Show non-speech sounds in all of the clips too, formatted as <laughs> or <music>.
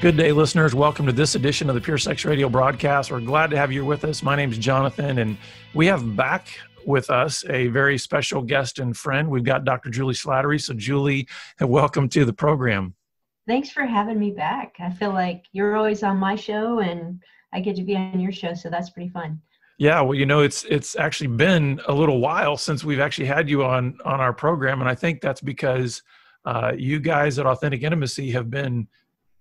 Good day, listeners. Welcome to this edition of the Pure Sex Radio broadcast. We're glad to have you with us. My name is Jonathan, and we have back with us a very special guest and friend. We've got Dr. Juli Slattery. So, Juli, welcome to the program. Thanks for having me back. I feel like you're always on my show, and I get to be on your show, so that's pretty fun. Yeah, well, you know, it's it's actually been a little while since we've actually had you on on our program, and I think that's because uh, you guys at Authentic Intimacy have been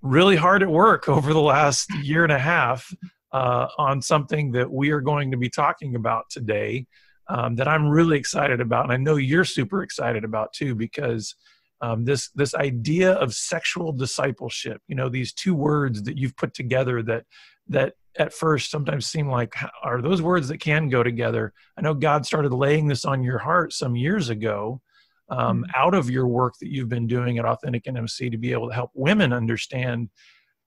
really hard at work <laughs> over the last year and a half uh, on something that we are going to be talking about today um, that I'm really excited about. And I know you're super excited about too, because um, this, this idea of sexual discipleship, you know, these two words that you've put together that, that at first sometimes seem like are those words that can go together. I know God started laying this on your heart some years ago um, mm-hmm. out of your work that you've been doing at Authentic Intimacy to be able to help women understand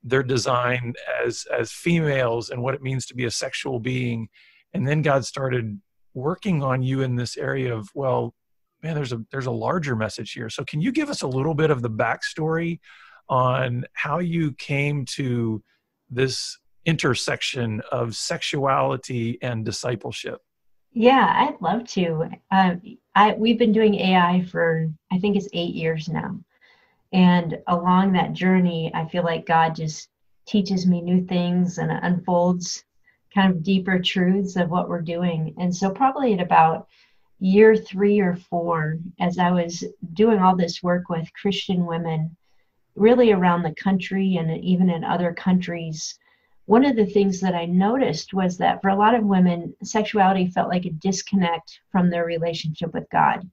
their design as as females and what it means to be a sexual being. And then God started working on you in this area of well, man, there's a there's a larger message here. So can you give us a little bit of the backstory on how you came to this intersection of sexuality and discipleship? Yeah, I'd love to. Uh, I, we've been doing AI for, I think it's eight years now. And along that journey, I feel like God just teaches me new things and unfolds kind of deeper truths of what we're doing. And so, probably at about year three or four, as I was doing all this work with Christian women, really around the country and even in other countries, one of the things that I noticed was that for a lot of women, sexuality felt like a disconnect from their relationship with God.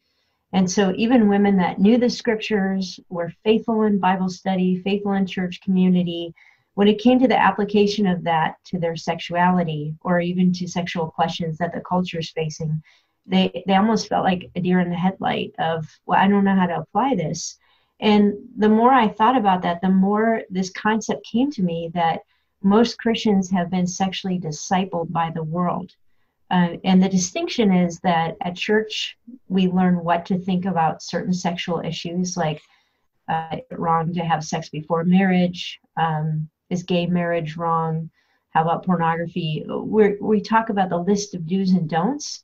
And so, even women that knew the scriptures, were faithful in Bible study, faithful in church community, when it came to the application of that to their sexuality or even to sexual questions that the culture is facing, they, they almost felt like a deer in the headlight of, well, I don't know how to apply this. And the more I thought about that, the more this concept came to me that most Christians have been sexually discipled by the world. Uh, and the distinction is that at church, we learn what to think about certain sexual issues, like uh, wrong to have sex before marriage? Um, is gay marriage wrong? How about pornography? we we talk about the list of do's and don'ts,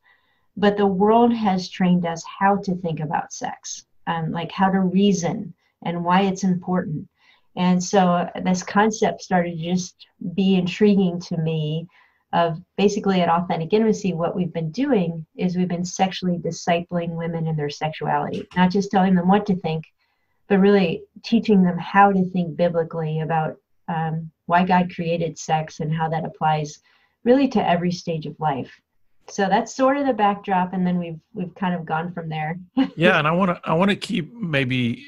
but the world has trained us how to think about sex, um, like how to reason and why it's important. And so this concept started to just be intriguing to me of basically at Authentic Intimacy, what we've been doing is we've been sexually discipling women in their sexuality, not just telling them what to think, but really teaching them how to think biblically about um, why God created sex and how that applies really to every stage of life. So that's sort of the backdrop, and then we've we've kind of gone from there. <laughs> yeah, and I want to I want to keep maybe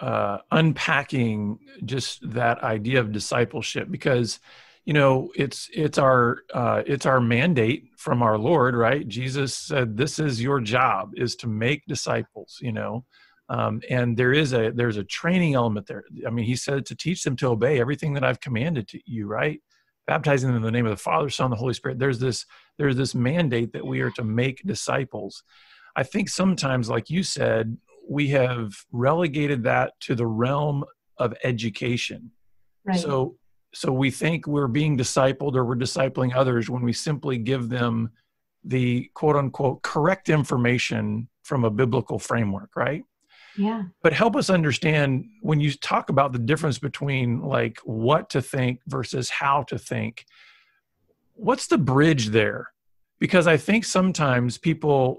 uh, unpacking just that idea of discipleship because you know it's it's our uh, it's our mandate from our lord right? Jesus said this is your job is to make disciples you know? Um, and there is a there's a training element there. I mean he said to teach them to obey everything that i've commanded to you right? Baptizing them in the name of the father son the holy spirit. There's this there's this mandate that we are to make disciples. I think sometimes like you said we have relegated that to the realm of education. Right. So so we think we're being discipled or we're discipling others when we simply give them the quote unquote correct information from a biblical framework, right? Yeah. But help us understand when you talk about the difference between like what to think versus how to think, what's the bridge there? Because I think sometimes people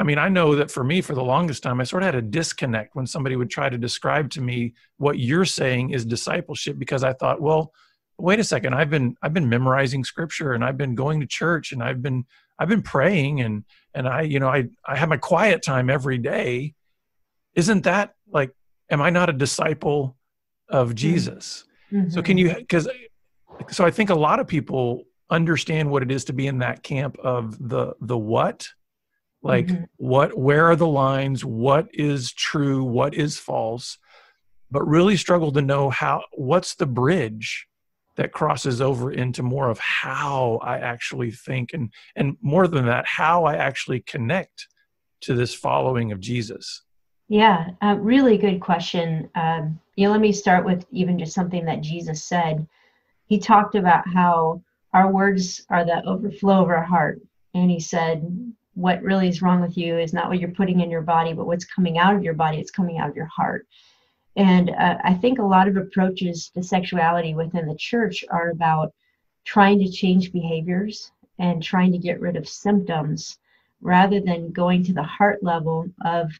I mean, I know that for me, for the longest time, I sort of had a disconnect when somebody would try to describe to me what you're saying is discipleship because I thought, well, wait a second, I've been I've been memorizing scripture and I've been going to church and I've been I've been praying and and I you know I I have my quiet time every day. Isn't that like am I not a disciple of mm-hmm. Jesus? Mm-hmm. So can you because so I think a lot of people understand what it is to be in that camp of the the what like mm-hmm. what where are the lines what is true what is false but really struggle to know how what's the bridge that crosses over into more of how i actually think and and more than that how i actually connect to this following of jesus Yeah, uh, really good question. Um, you know, let me start with even just something that Jesus said. He talked about how our words are the overflow of our heart. And he said, what really is wrong with you is not what you're putting in your body, but what's coming out of your body, it's coming out of your heart. And uh, I think a lot of approaches to sexuality within the church are about trying to change behaviors and trying to get rid of symptoms rather than going to the heart level of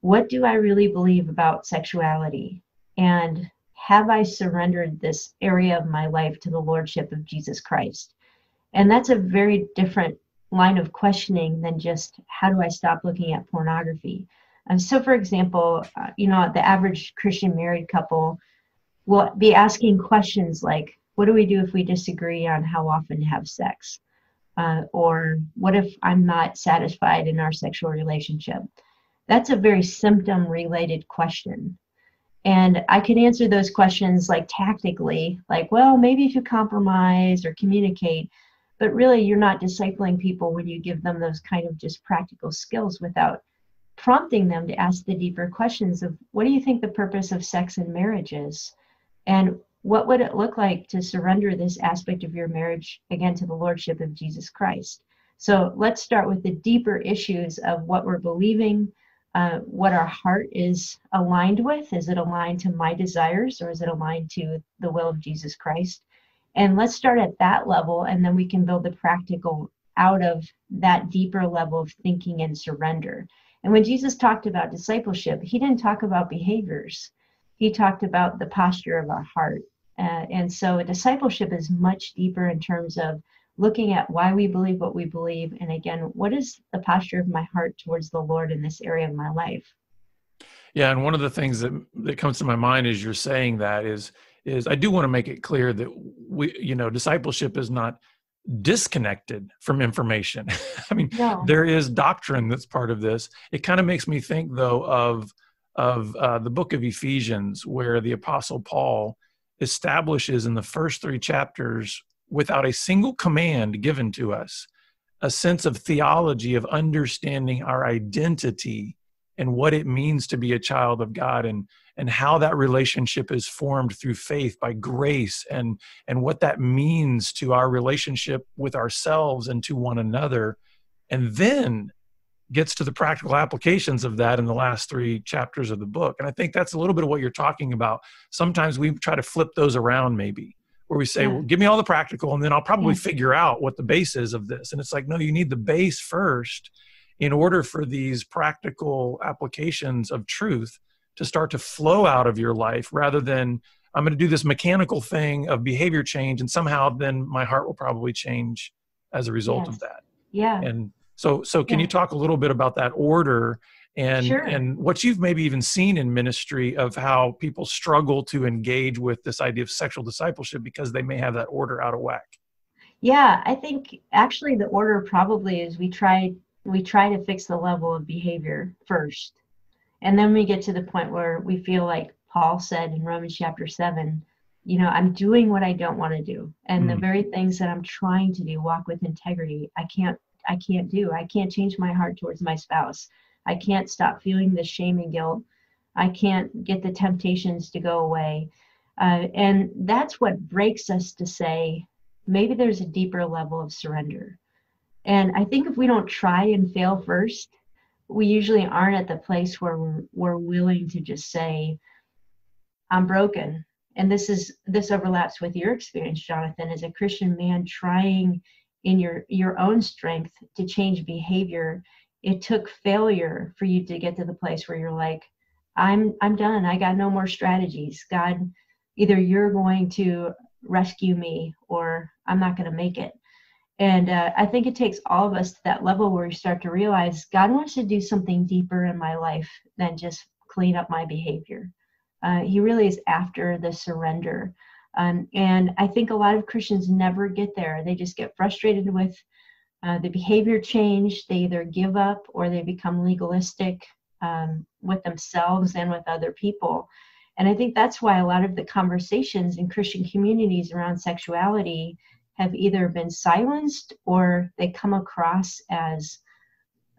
what do I really believe about sexuality? And have I surrendered this area of my life to the Lordship of Jesus Christ? And that's a very different line of questioning than just how do I stop looking at pornography? Um, so, for example, uh, you know, the average Christian married couple will be asking questions like, what do we do if we disagree on how often to have sex? Uh, or what if I'm not satisfied in our sexual relationship? That's a very symptom related question. And I can answer those questions like tactically, like, well, maybe if you compromise or communicate, but really you're not discipling people when you give them those kind of just practical skills without prompting them to ask the deeper questions of what do you think the purpose of sex and marriage is? And what would it look like to surrender this aspect of your marriage again to the Lordship of Jesus Christ? So let's start with the deeper issues of what we're believing, uh, what our heart is aligned with. Is it aligned to my desires or is it aligned to the will of Jesus Christ? And let's start at that level, and then we can build the practical out of that deeper level of thinking and surrender. And when Jesus talked about discipleship, he didn't talk about behaviors, he talked about the posture of our heart. Uh, and so discipleship is much deeper in terms of looking at why we believe what we believe. And again, what is the posture of my heart towards the Lord in this area of my life? Yeah, and one of the things that that comes to my mind as you're saying that is is I do want to make it clear that we, you know, discipleship is not disconnected from information. <laughs> I mean, no. there is doctrine that's part of this. It kind of makes me think, though, of of uh, the book of Ephesians, where the apostle Paul establishes in the first three chapters, without a single command given to us, a sense of theology of understanding our identity and what it means to be a child of God and and how that relationship is formed through faith by grace and and what that means to our relationship with ourselves and to one another and then gets to the practical applications of that in the last three chapters of the book and i think that's a little bit of what you're talking about sometimes we try to flip those around maybe where we say yeah. well give me all the practical and then i'll probably yeah. figure out what the base is of this and it's like no you need the base first in order for these practical applications of truth to start to flow out of your life rather than I'm going to do this mechanical thing of behavior change and somehow then my heart will probably change as a result yes. of that. Yeah. And so so can yeah. you talk a little bit about that order and sure. and what you've maybe even seen in ministry of how people struggle to engage with this idea of sexual discipleship because they may have that order out of whack? Yeah, I think actually the order probably is we try we try to fix the level of behavior first and then we get to the point where we feel like Paul said in Romans chapter 7, you know, I'm doing what I don't want to do. And mm. the very things that I'm trying to do, walk with integrity, I can't I can't do. I can't change my heart towards my spouse. I can't stop feeling the shame and guilt. I can't get the temptations to go away. Uh, and that's what breaks us to say, maybe there's a deeper level of surrender. And I think if we don't try and fail first, we usually aren't at the place where we're, willing to just say i'm broken. And this is this overlaps with your experience jonathan as a christian man trying in your your own strength to change behavior. It took failure for you to get to the place where you're like i'm i'm done. I got no more strategies. God either you're going to rescue me or i'm not going to make it and uh, I think it takes all of us to that level where we start to realize God wants to do something deeper in my life than just clean up my behavior. Uh, he really is after the surrender. Um, and I think a lot of Christians never get there. They just get frustrated with uh, the behavior change. They either give up or they become legalistic um, with themselves and with other people. And I think that's why a lot of the conversations in Christian communities around sexuality have either been silenced or they come across as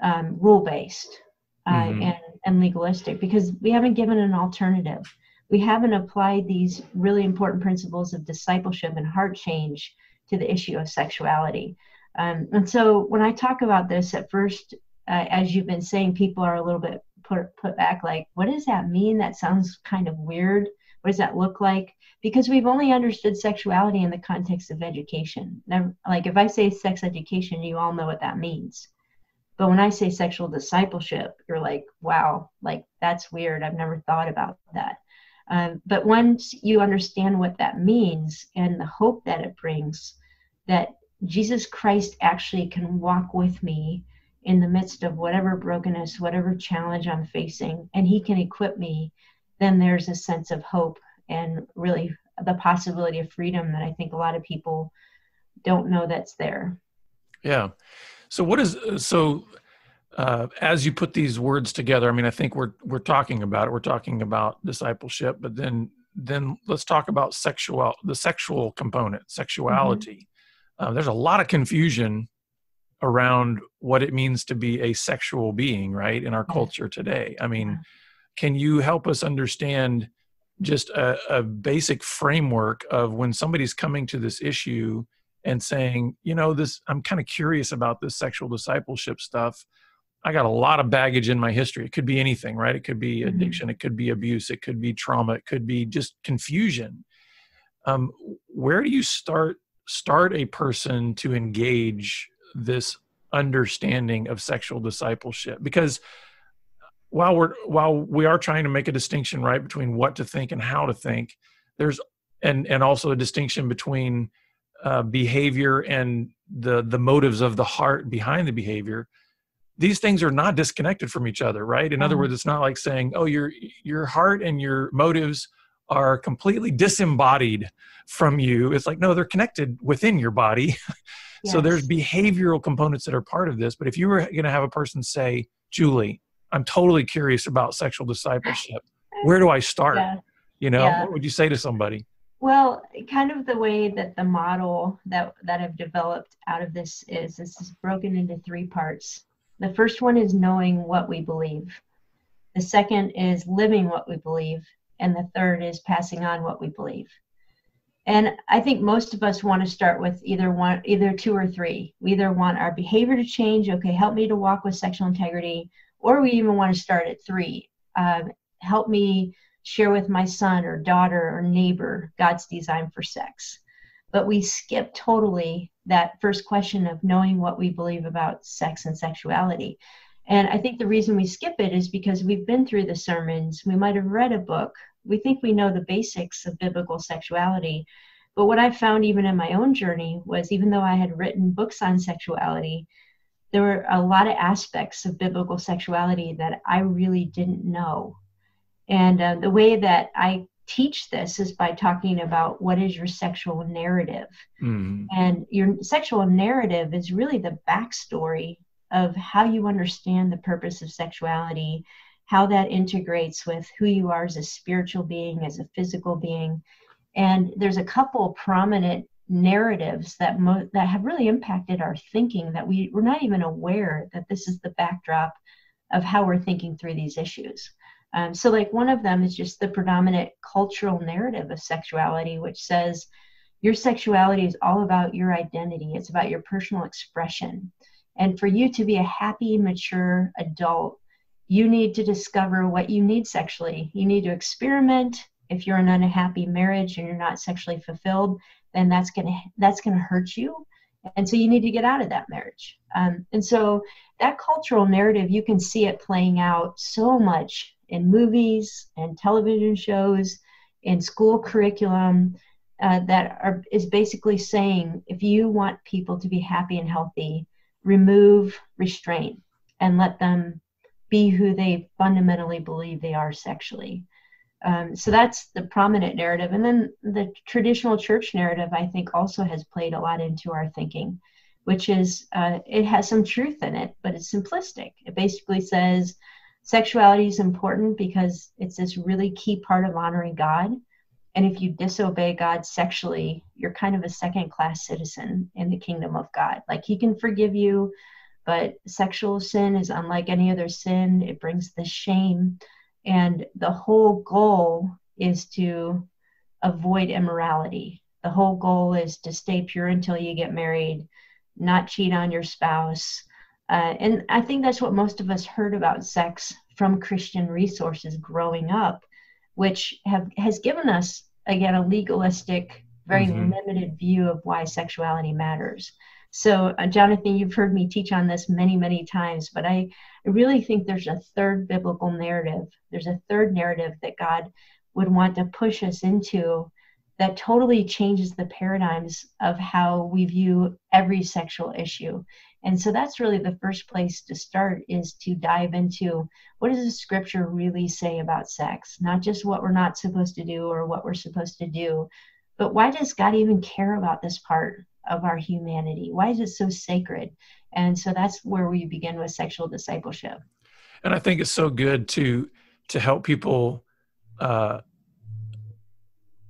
um, rule based. uh, mm-hmm. and, and legalistic because we haven't given an alternative. We haven't applied these really important principles of discipleship and heart change to the issue of sexuality. Um, and so when I talk about this at first, uh, as you've been saying, people are a little bit put, put back like, what does that mean? That sounds kind of weird. What does that look like? Because we've only understood sexuality in the context of education. Now, like if I say sex education, you all know what that means. But when I say sexual discipleship, you're like, wow, like that's weird. I've never thought about that. Um, but once you understand what that means and the hope that it brings, that Jesus Christ actually can walk with me in the midst of whatever brokenness, whatever challenge I'm facing, and He can equip me, then there's a sense of hope and really the possibility of freedom that I think a lot of people don't know that's there. Yeah. So what is so uh, as you put these words together? I mean, I think we're we're talking about it. We're talking about discipleship, but then then let's talk about sexual the sexual component, sexuality. Mm-hmm. Uh, there's a lot of confusion around what it means to be a sexual being, right, in our culture today. I mean, can you help us understand just a, a, basic framework of when somebody's coming to this issue and saying, you know, this, I'm kind of curious about this sexual discipleship stuff. I got a lot of baggage in my history. It could be anything, right? It could be mm-hmm. addiction, mm-hmm. it could be abuse, it could be trauma, it could be just confusion. Um, where do you start start a person to engage this understanding of sexual discipleship because while we're while we are trying to make a distinction right between what to think and how to think there's and and also a distinction between uh, behavior and the the motives of the heart behind the behavior these things are not disconnected from each other right in other mm-hmm. words it's not like saying oh your your heart and your motives are completely disembodied from you it's like no they're connected within your body <laughs> So there's behavioral components that are part of this. But if you were going to have a person say, Juli, I'm totally curious about sexual discipleship, where do I start? Yeah. You know, yeah. what would you say to somebody? Well, kind of the way that the model that that I've developed out of this is this is broken into three parts. The first one is knowing what we believe. The second is living what we believe, and the third is passing on what we believe. And I think most of us want to start with either one, either two or three. We either want our behavior to change, okay, help me to walk with sexual integrity, or we even want to start at three. Um, help me share with my son or daughter or neighbor God's design for sex. But we skip totally that first question of knowing what we believe about sex and sexuality. And I think the reason we skip it is because we've been through the sermons, we might have read a book, we think we know the basics of biblical sexuality. But what I found even in my own journey was even though I had written books on sexuality, there were a lot of aspects of biblical sexuality that I really didn't know. And uh, the way that I teach this is by talking about what is your sexual narrative. Mm-hmm. And your sexual narrative is really the backstory of how you understand the purpose of sexuality how that integrates with who you are as a spiritual being, as a physical being. And there's a couple prominent narratives that mo- that have really impacted our thinking that we we're not even aware that this is the backdrop of how we're thinking through these issues. Um, so, like one of them is just the predominant cultural narrative of sexuality, which says your sexuality is all about your identity. It's about your personal expression. And for you to be a happy, mature adult, you need to discover what you need sexually. You need to experiment. If you're in an unhappy marriage and you're not sexually fulfilled, then that's gonna that's gonna hurt you, and so you need to get out of that marriage. Um, and so that cultural narrative, you can see it playing out so much in movies and television shows, in school curriculum. Uh, that are, is basically saying if you want people to be happy and healthy, remove restraint and let them be who they fundamentally believe they are sexually. Um, so that's the prominent narrative. And then the traditional church narrative, I think, also has played a lot into our thinking, which is uh, it has some truth in it, but it's simplistic. It basically says sexuality is important because it's this really key part of honoring God. And if you disobey God sexually, you're kind of a second class citizen in the kingdom of God. Like He can forgive you, but sexual sin is unlike any other sin. It brings the shame. And the whole goal is to avoid immorality. The whole goal is to stay pure until you get married, not cheat on your spouse. Uh, and I think that's what most of us heard about sex from Christian resources growing up, which have has given us again a legalistic, very mm-hmm. limited view of why sexuality matters. So, uh, Jonathan, you've heard me teach on this many, many times, but I, I really think there's a third biblical narrative. There's a third narrative that God would want to push us into that totally changes the paradigms of how we view every sexual issue. And so that's really the first place to start is to dive into what does the scripture really say about sex? Not just what we're not supposed to do or what we're supposed to do, but why does God even care about this part of our humanity? Why is it so sacred? And so that's where we begin with sexual discipleship. And I think it's so good to to help people uh,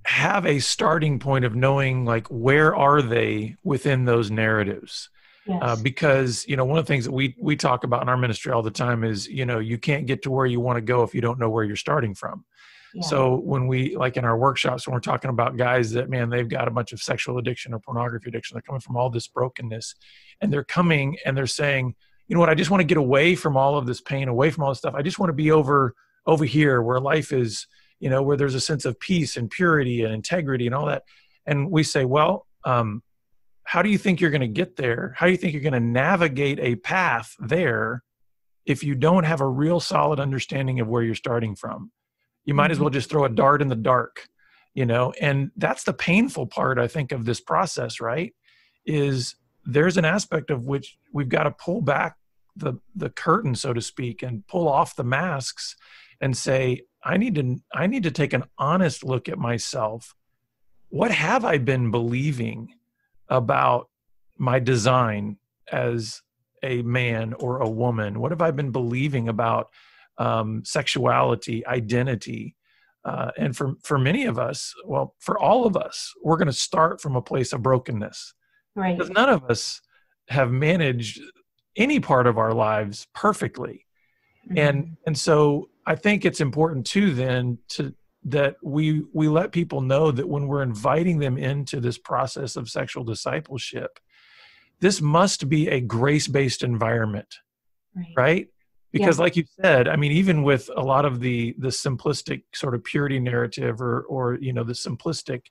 have a starting point of knowing like where are they within those narratives. Uh, yes. Uh, because you know one of the things that we we talk about in our ministry all the time is you know you can't get to where you want to go if you don't know where you're starting from so when we like in our workshops, when we're talking about guys that man, they've got a bunch of sexual addiction or pornography addiction, they're coming from all this brokenness, and they're coming and they're saying, you know what, I just want to get away from all of this pain, away from all this stuff. I just want to be over over here where life is, you know, where there's a sense of peace and purity and integrity and all that. And we say, well, um, how do you think you're going to get there? How do you think you're going to navigate a path there if you don't have a real solid understanding of where you're starting from? You might as mm-hmm. well just throw a dart in the dark you know? And that's the painful part i think of this process right? Is there's an aspect of which we've got to pull back the the curtain so to speak and pull off the masks and say i need to i need to take an honest look at myself. What have i been believing about my design as a man or a woman? What have i been believing about um, sexuality, identity. Uh, and for, for many of us, well, for all of us, we're going to start from a place of brokenness. Right. Because none of us have managed any part of our lives perfectly. Mm-hmm. And and so I think it's important too then to that we we let people know that when we're inviting them into this process of sexual discipleship, this must be a grace-based environment. Right. right? Because yeah. like you said i mean even with a lot of the the simplistic sort of purity narrative or or you know the simplistic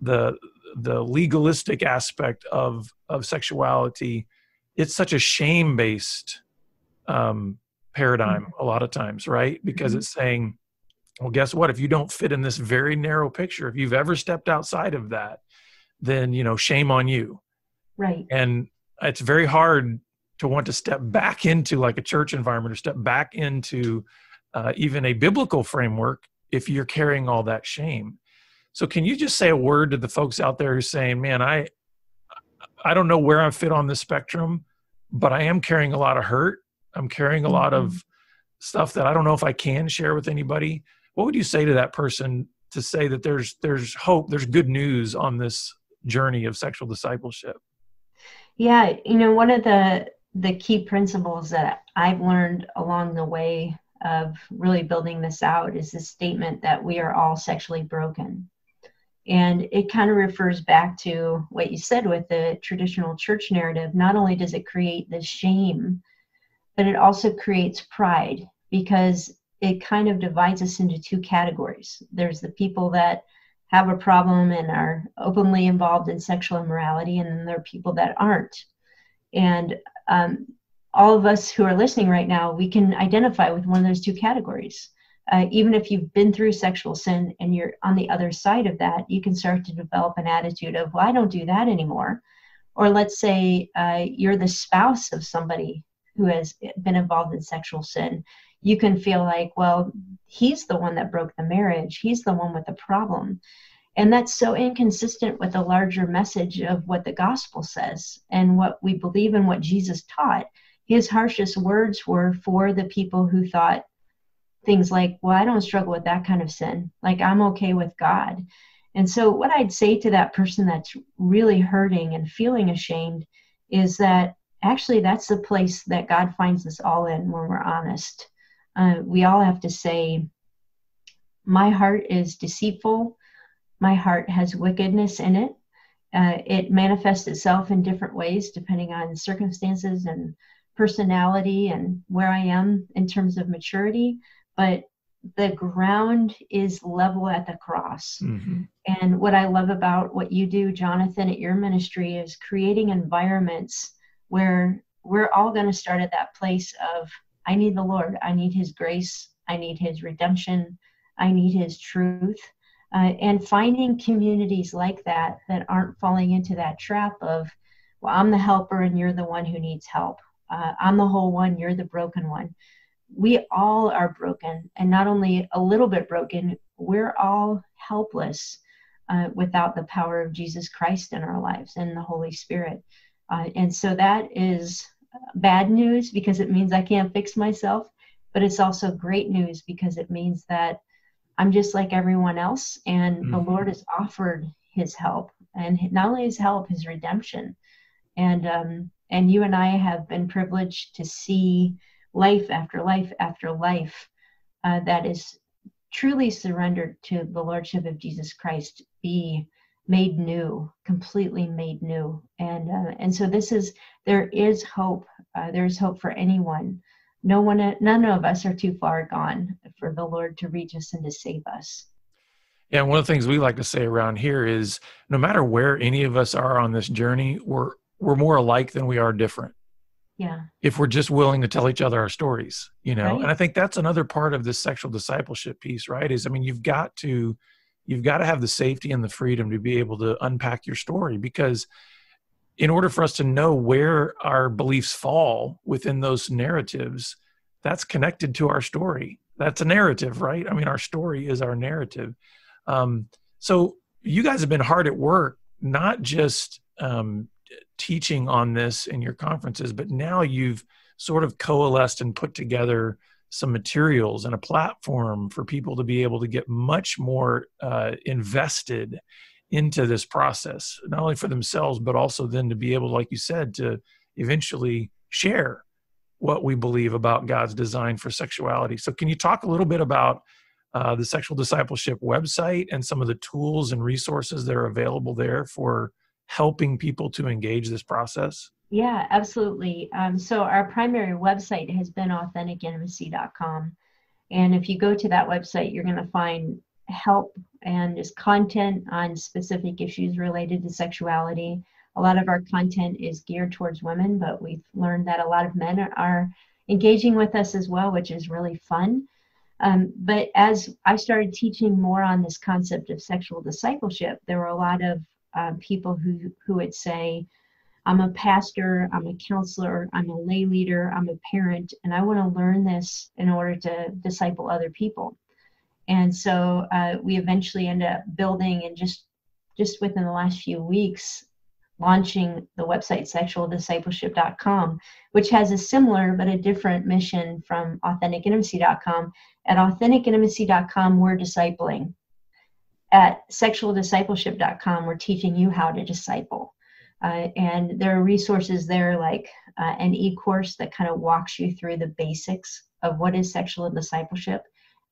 the the legalistic aspect of of sexuality it's such a shame based um paradigm mm-hmm. a lot of times right because mm-hmm. it's saying well guess what if you don't fit in this very narrow picture if you've ever stepped outside of that then you know shame on you right and it's very hard to want to step back into like a church environment or step back into uh, even a biblical framework if you're carrying all that shame. So can you just say a word to the folks out there who's saying, "Man, I I don't know where I fit on the spectrum, but I am carrying a lot of hurt. I'm carrying a mm-hmm. lot of stuff that I don't know if I can share with anybody." What would you say to that person to say that there's there's hope, there's good news on this journey of sexual discipleship? Yeah, you know, one of the the key principles that I've learned along the way of really building this out is the statement that we are all sexually broken. And it kind of refers back to what you said with the traditional church narrative. Not only does it create the shame, but it also creates pride because it kind of divides us into two categories. There's the people that have a problem and are openly involved in sexual immorality, and then there are people that aren't. And um, all of us who are listening right now, we can identify with one of those two categories. Uh, even if you've been through sexual sin and you're on the other side of that, you can start to develop an attitude of, well, I don't do that anymore. Or let's say uh, you're the spouse of somebody who has been involved in sexual sin. You can feel like, well, he's the one that broke the marriage, he's the one with the problem. And that's so inconsistent with the larger message of what the gospel says and what we believe in what Jesus taught. His harshest words were for the people who thought things like, well, I don't struggle with that kind of sin. Like, I'm okay with God. And so, what I'd say to that person that's really hurting and feeling ashamed is that actually, that's the place that God finds us all in when we're honest. Uh, we all have to say, My heart is deceitful, my heart has wickedness in it. Uh, it manifests itself in different ways depending on circumstances and personality and where I am in terms of maturity. But the ground is level at the cross. Mm-hmm. And what I love about what you do, Jonathan, at your ministry is creating environments where we're all going to start at that place of, I need the Lord, I need His grace, I need His redemption, I need His truth. Uh, and finding communities like that that aren't falling into that trap of, well, I'm the helper and you're the one who needs help. Uh, I'm the whole one, you're the broken one we all are broken and not only a little bit broken we're all helpless uh, without the power of jesus christ in our lives and the holy spirit uh, and so that is bad news because it means i can't fix myself but it's also great news because it means that i'm just like everyone else and mm-hmm. the lord has offered his help and not only his help his redemption and um, and you and i have been privileged to see life after life after life uh, that is truly surrendered to the lordship of Jesus Christ be made new, completely made new. And uh, and so this is there is hope. Uh, there is hope for anyone. No one, none of us are too far gone for the Lord to reach us and to save us. Yeah, one of the things we like to say around here is no matter where any of us are on this journey, we're we're more alike than we are different yeah if we're just willing to tell each other our stories you know right. and i think that's another part of this sexual discipleship piece right is i mean you've got to you've got to have the safety and the freedom to be able to unpack your story because in order for us to know where our beliefs fall within those narratives that's connected to our story. That's a narrative right? I mean our story is our narrative. Um, so you guys have been hard at work not just um, teaching on this in your conferences, but now you've sort of coalesced and put together some materials and a platform for people to be able to get much more uh, invested into this process, not only for themselves, but also then to be able, like you said, to eventually share what we believe about God's design for sexuality. So, can you talk a little bit about uh, the Sexual Discipleship website and some of the tools and resources that are available there for helping people to engage this process? Yeah, absolutely. Um, so our primary website has been authenticintimacy.com. And if you go to that website, you're going to find help and just content on specific issues related to sexuality. A lot of our content is geared towards women, but we've learned that a lot of men are engaging with us as well, which is really fun. Um, but as I started teaching more on this concept of sexual discipleship, there were a lot of um, people who who would say, "I'm a pastor, I'm a counselor, I'm a lay leader, I'm a parent, and I want to learn this in order to disciple other people." And so uh, we eventually end up building, and just just within the last few weeks, launching the website sexualdiscipleship.com, which has a similar but a different mission from authenticintimacy.com. At authenticintimacy.com, we're discipling at sexualdiscipleship.com, we're teaching you how to disciple. Uh, and there are resources there like uh, an e course that kind of walks you through the basics of what is sexual discipleship.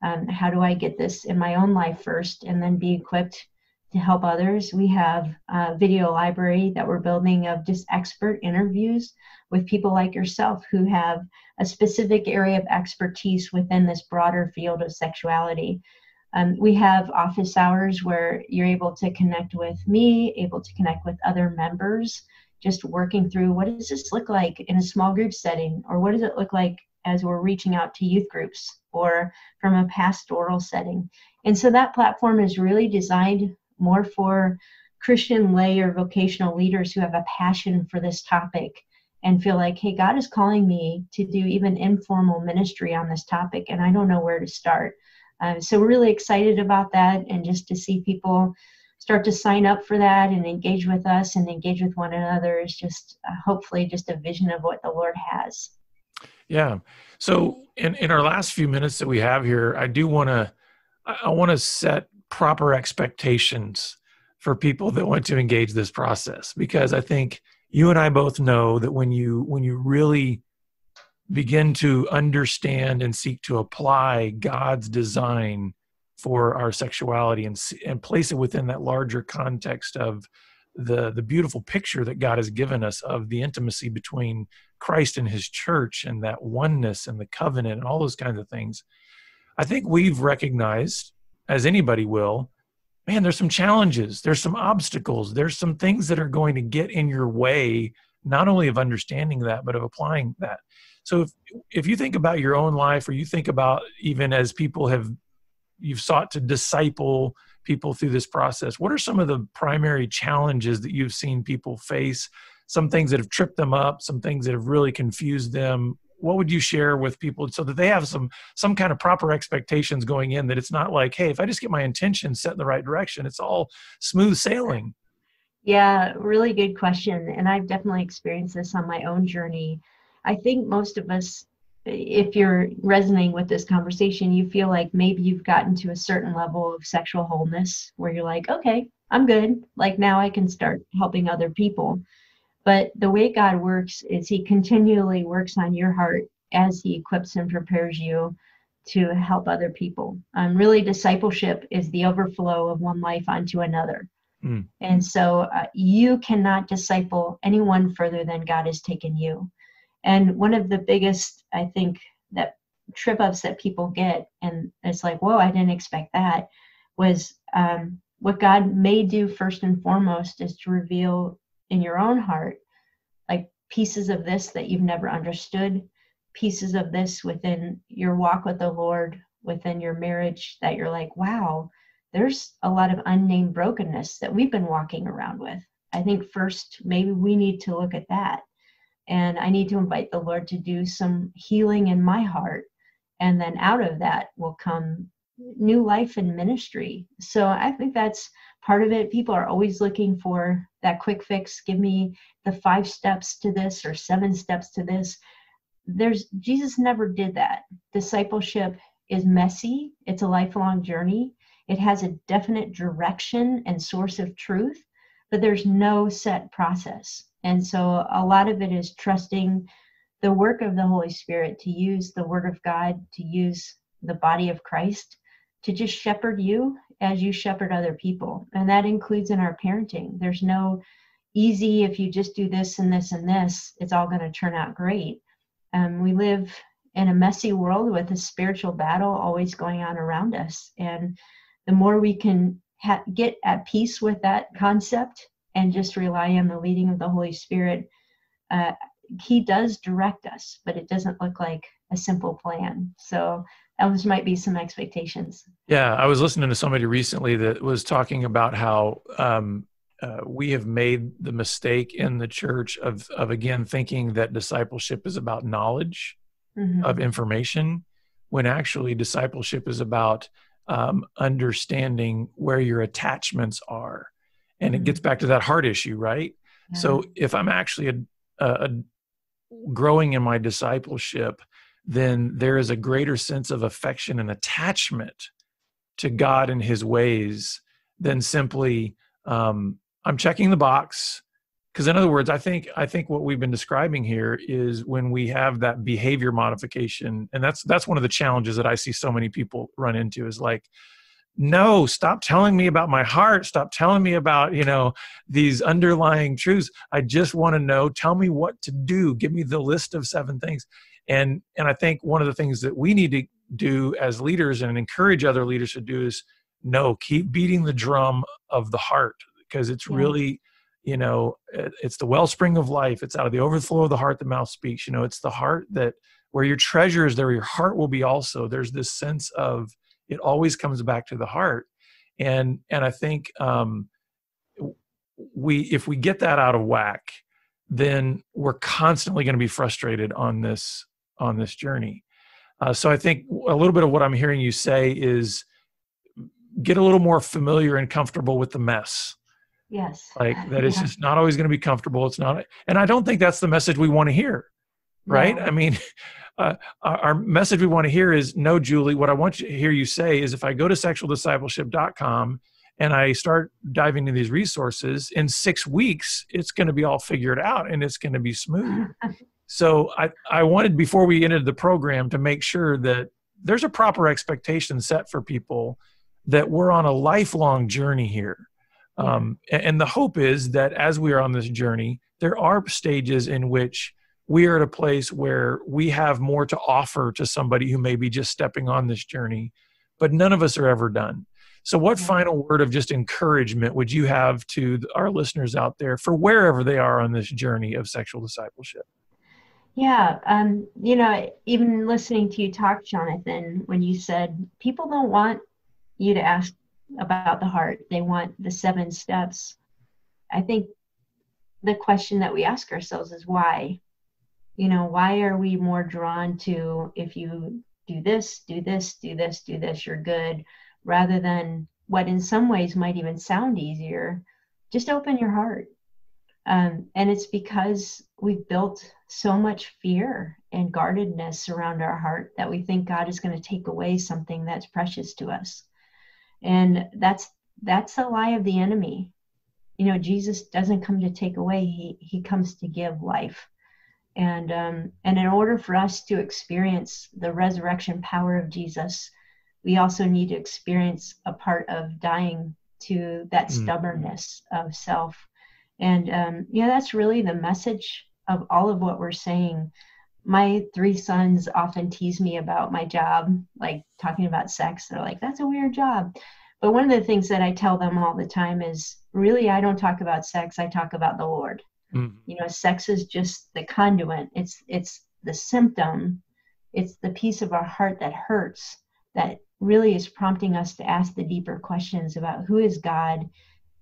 Um, how do I get this in my own life first and then be equipped to help others? We have a video library that we're building of just expert interviews with people like yourself who have a specific area of expertise within this broader field of sexuality. Um, we have office hours where you're able to connect with me, able to connect with other members, just working through what does this look like in a small group setting, or what does it look like as we're reaching out to youth groups or from a pastoral setting. And so that platform is really designed more for Christian lay or vocational leaders who have a passion for this topic and feel like, hey, God is calling me to do even informal ministry on this topic, and I don't know where to start. Um, so we're really excited about that and just to see people start to sign up for that and engage with us and engage with one another is just uh, hopefully just a vision of what the Lord has. Yeah. So in, in our last few minutes that we have here, I do want to I want to set proper expectations for people that want to engage this process because I think you and I both know that when you when you really begin to understand and seek to apply God's design for our sexuality and and place it within that larger context of the the beautiful picture that God has given us of the intimacy between Christ and his church and that oneness and the covenant and all those kinds of things. I think we've recognized as anybody will man, there's some challenges, there's some obstacles, there's some things that are going to get in your way, not only of understanding that, but of applying that. So if if you think about your own life, or you think about even as people have you've sought to disciple people through this process, what are some of the primary challenges that you've seen people face? Some things that have tripped them up, some things that have really confused them. What would you share with people so that they have some some kind of proper expectations going in that it's not like hey if i just get my intention set in the right direction it's all smooth sailing? Yeah really good question and i've definitely experienced this on my own journey. I think most of us if you're resonating with this conversation you feel like maybe you've gotten to a certain level of sexual wholeness where you're like okay i'm good. Like now i can start helping other people but the way God works is He continually works on your heart as He equips and prepares you to help other people. Um, really, discipleship is the overflow of one life onto another. Mm. And so uh, you cannot disciple anyone further than God has taken you. And one of the biggest, I think, that trip ups that people get, and it's like, whoa, I didn't expect that, was um, what God may do first and foremost is to reveal in your own heart like pieces of this that you've never understood pieces of this within your walk with the lord within your marriage that you're like wow there's a lot of unnamed brokenness that we've been walking around with. I think first maybe we need to look at that. And i need to invite the lord to do some healing in my heart. And then out of that will come new life and ministry. So i think that's part of it people are always looking for that quick fix give me the five steps to this or seven steps to this. There's jesus never did that. Discipleship is messy. It's a lifelong journey. It has a definite direction and source of truth but there's no set process. And so a lot of it is trusting the work of the holy spirit to use the word of god to use the body of christ to just shepherd you as you shepherd other people. And that includes in our parenting. There's no easy, if you just do this and this and this, it's all going to turn out great. Um, we live in a messy world with a spiritual battle always going on around us. And the more we can ha- get at peace with that concept and just rely on the leading of the Holy Spirit, uh, He does direct us, but it doesn't look like a simple plan. So those might be some expectations. Yeah, I was listening to somebody recently that was talking about how um, uh, we have made the mistake in the church of of again thinking that discipleship is about knowledge mm-hmm. of information, when actually discipleship is about um, understanding where your attachments are, and mm-hmm. it gets back to that heart issue, right? Yeah. So if I'm actually a, a, a growing in my discipleship then there is a greater sense of affection and attachment to God and His ways than simply um, I'm checking the box. Because in other words, I think I think what we've been describing here is when we have that behavior modification, and that's that's one of the challenges that I see so many people run into is like, no, stop telling me about my heart. Stop telling me about you know these underlying truths. I just want to know. Tell me what to do. Give me the list of seven things and and i think one of the things that we need to do as leaders and encourage other leaders to do is no keep beating the drum of the heart because it's yeah. really you know it's the wellspring of life. It's out of the overflow of the heart the mouth speaks. You know it's the heart that where your treasure is there your heart will be also. There's this sense of it always comes back to the heart. And and i think um we if we get that out of whack then we're constantly going to be frustrated on this on this journey. Uh, so I think a little bit of what I'm hearing you say is get a little more familiar and comfortable with the mess. Yes. Like that is yeah. just not always going to be comfortable. It's not, and I don't think that's the message we want to hear. Right. No. I mean, <laughs> uh, our message we want to hear is no, Juli, what I want to hear you say is if I go to sexualdiscipleship.com and I start diving into these resources, in six weeks, it's going to be all figured out and it's going to be smooth. <laughs> so I, I wanted, before we entered the program, to make sure that there's a proper expectation set for people that we're on a lifelong journey here. Um, and the hope is that as we are on this journey, there are stages in which we are at a place where we have more to offer to somebody who may be just stepping on this journey, but none of us are ever done. So, what final word of just encouragement would you have to our listeners out there for wherever they are on this journey of sexual discipleship? Yeah, um, you know, even listening to you talk, Jonathan, when you said people don't want you to ask about the heart, they want the seven steps. I think the question that we ask ourselves is why? You know, why are we more drawn to if you do this, do this, do this, do this, you're good, rather than what in some ways might even sound easier, just open your heart. Um, and it's because we've built so much fear and guardedness around our heart that we think God is going to take away something that's precious to us. And that's that's a lie of the enemy. You know, Jesus doesn't come to take away; he he comes to give life. And um, and in order for us to experience the resurrection power of Jesus, we also need to experience a part of dying to that mm. stubbornness of self. And um, yeah, that's really the message of all of what we're saying. My three sons often tease me about my job, like talking about sex. They're like, that's a weird job. But one of the things that I tell them all the time is really, I don't talk about sex, I talk about the Lord. Mm-hmm. You know, sex is just the conduit, it's, it's the symptom, it's the piece of our heart that hurts that really is prompting us to ask the deeper questions about who is God,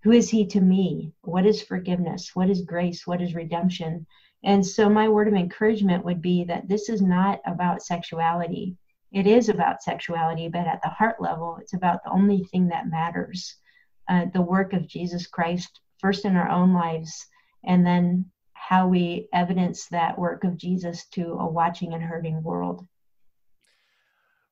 who is He to me, what is forgiveness, what is grace, what is redemption. And so, my word of encouragement would be that this is not about sexuality. It is about sexuality, but at the heart level, it's about the only thing that matters uh, the work of Jesus Christ, first in our own lives, and then how we evidence that work of Jesus to a watching and hurting world.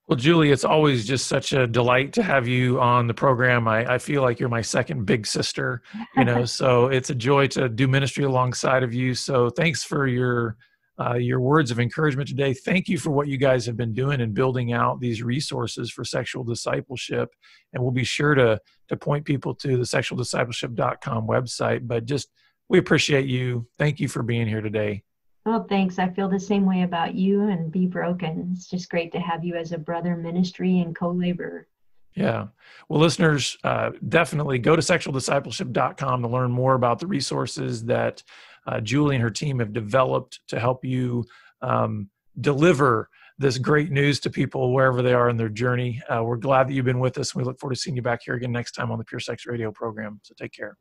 Well, Juli, it's always just such a delight to have you on the program. I, I feel like you're my second big sister, you know, <laughs> so it's a joy to do ministry alongside of you. So thanks for your uh, your words of encouragement today. Thank you for what you guys have been doing and building out these resources for sexual discipleship. And we'll be sure to to point people to the sexualdiscipleship.com website. But just we appreciate you. Thank you for being here today. Well, thanks. I feel the same way about you and Be Broken. It's just great to have you as a brother ministry and co laborer. Yeah. Well, listeners, uh, definitely go to sexualdiscipleship.com to learn more about the resources that uh, Juli and her team have developed to help you um, deliver this great news to people wherever they are in their journey. Uh, we're glad that you've been with us. And We look forward to seeing you back here again next time on the Pure Sex Radio program. So take care.